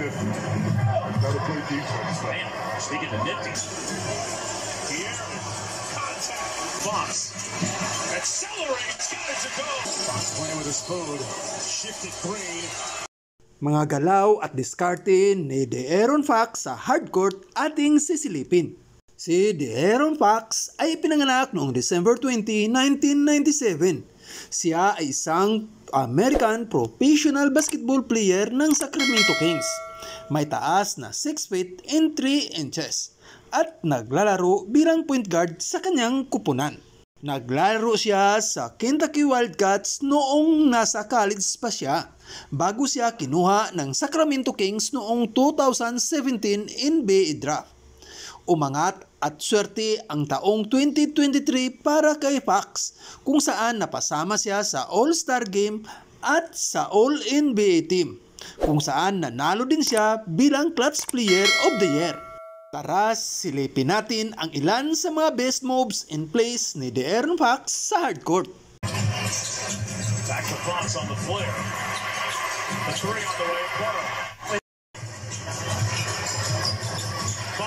nifty. Gotta play defense. Man, speaking of nifty. Here, contact. Fox accelerates, got it to go. Fox playing with his food. Shifted green. Mga galaw at diskarte ni De'Aaron Fox sa hardcourt ating sisilipin. Si De'Aaron Fox ay pinanganak noong December 20, 1997. Siya ay isang American professional basketball player ng Sacramento Kings. May taas na 6 feet and 3 inches at naglalaro bilang point guard sa kanyang kupunan. Naglalaro siya sa Kentucky Wildcats noong nasa college pa siya bago siya kinuha ng Sacramento Kings noong 2017 NBA draft. Umangat at swerte ang taong 2023 para kay Fox kung saan napasama siya sa All-Star Game at sa All-NBA team kung saan nanalo din siya bilang Clutch Player of the Year. Tara, silipin natin ang ilan sa mga best moves in place ni De'Aaron Fox sa hardcourt. Back to Fox on the flare. Three on the way. Burrow.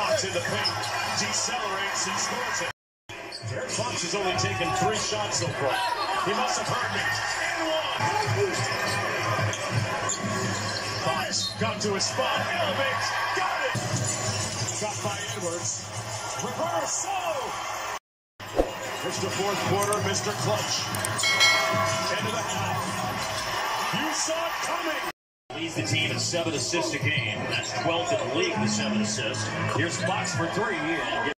Fox in the paint. Decelerates and scores it. Derek Fox has only taken three shots so far. He must have heard me. And one. Fox got to his spot. Elevates. Got it. Got by Edwards. Reverse. Oh! Mr. Fourth Quarter, Mr. Clutch. End of the half. You saw it coming. Leads the team in seven assists a game. That's 12th in the league with seven assists. Here's Fox for three. And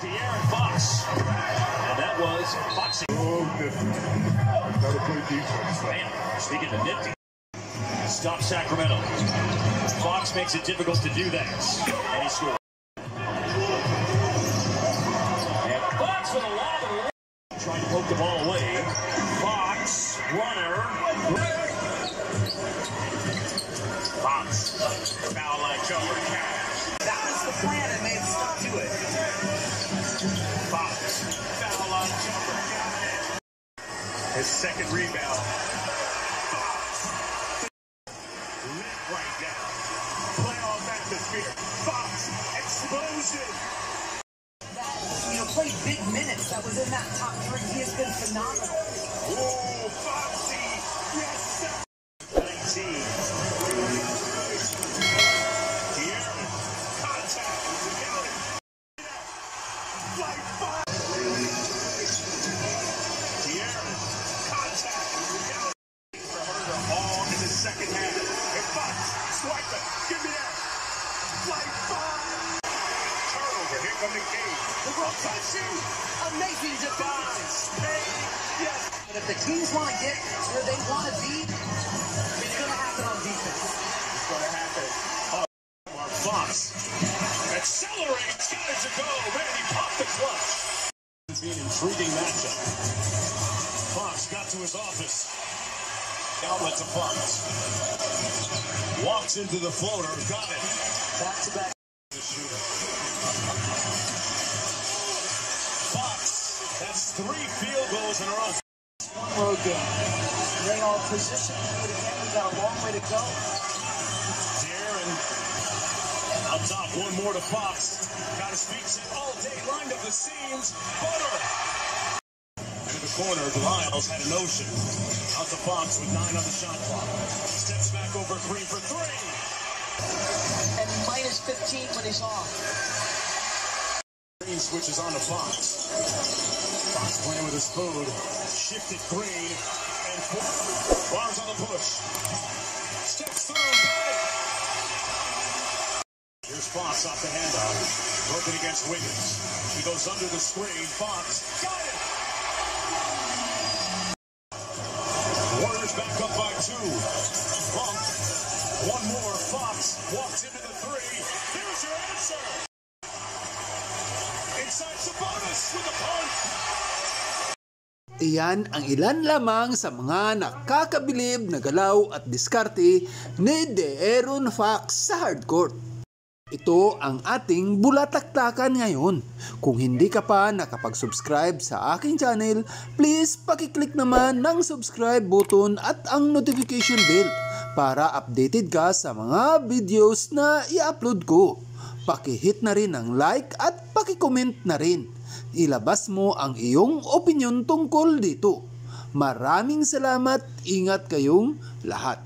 De'Aaron Fox. And that was Foxy. Oh, nifty. Gotta play defense. Man, speaking of nifty. Stop Sacramento. Fox makes it difficult to do that. And he scores. And Fox with a and a Trying to poke the ball away. Fox, runner. Foul line jumper. That was the plan, and they've stuck to it. Fox, foul line jumper. His second rebound. Fox, right atmosphere. Fox, explosion. You know, played big minutes. That was in that top three. He has been phenomenal. Oh, Foxy, yes, Come the game. The rotation, amazing defense. Yes. But if the teams want to get where they want to be, it's going to happen on defense. It's going to happen. Oh, Mark Fox accelerates, got it to go. Ready, pop the clutch. It's an intriguing matchup. Fox got to his office. Outlet to Fox. Walks into the floater, got it. Back to back. Three field goals in a row. Oh, one road game. They're in all position. But again, we got a long way to go. Darren up top, one more to Fox. Got his feet set all day, lined up the seams. Butter. Into the corner, Lyles had a notion. Out to Fox with nine on the shot clock. Steps back over Green for three. And minus 15 when he's off. Green switches on to Fox. Playing with his food. Shifted Green. And Barnes on the push. Steps through. It. Here's Fox off the handoff. Broken against Wiggins. He goes under the screen. Fox. Got it. Warriors back up by two. Bump. One more. Fox walks into the three. Here's your answer. Inside Sabonis with a punch. Iyan ang ilan lamang sa mga nakakabilib na galaw at diskarte ni De'Aaron Fox sa hardcourt. Ito ang ating bulataktakan ngayon. Kung hindi ka pa nakapag-subscribe sa aking channel, please pakiclick naman ng subscribe button at ang notification bell Para updated ka sa mga videos na i-upload ko. Pakihit na rin ang like at pakicomment na rin. Ilabas mo ang iyong opinion tungkol dito. Maraming salamat, ingat kayong lahat.